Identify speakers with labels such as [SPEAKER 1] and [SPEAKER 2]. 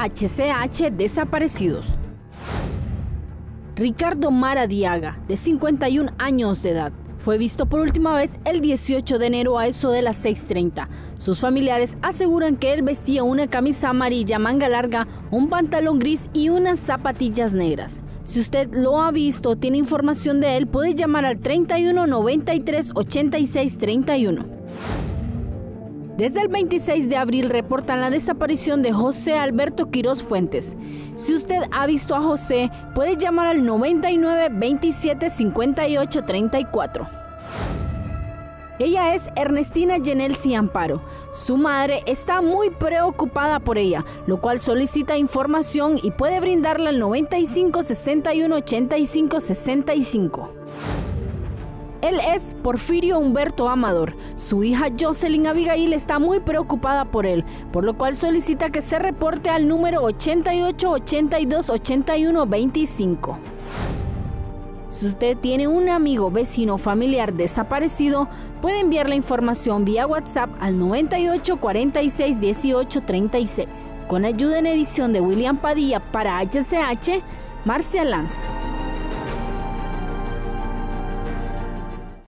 [SPEAKER 1] HCH Desaparecidos. Ricardo Maradiaga, de 51 años de edad, fue visto por última vez el 18 de enero a eso de las 6.30. Sus familiares aseguran que él vestía una camisa amarilla manga larga, un pantalón gris y unas zapatillas negras. Si usted lo ha visto o tiene información de él, puede llamar al 31 93 86 31. Desde el 26 de abril reportan la desaparición de José Alberto Quiroz Fuentes. Si usted ha visto a José, puede llamar al 99 27 58 34. Ella es Ernestina Genelsi Amparo. Su madre está muy preocupada por ella, lo cual solicita información y puede brindarla al 95 61 85 65. Él es Porfirio Humberto Amador. Su hija Jocelyn Abigail está muy preocupada por él, por lo cual solicita que se reporte al número 88 82 81 25. Si usted tiene un amigo, vecino o familiar desaparecido, puede enviar la información vía WhatsApp al 98 46 18 36. Con ayuda en edición de William Padilla para HCH, Marcia Lanza.